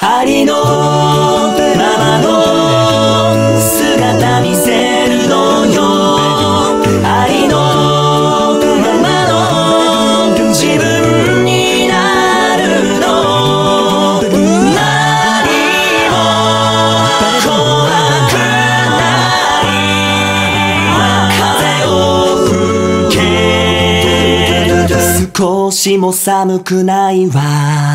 ありのままの姿見せるのよ。ありのままの自分になるの。何も怖くない風を吹ける。少しも寒くないわ。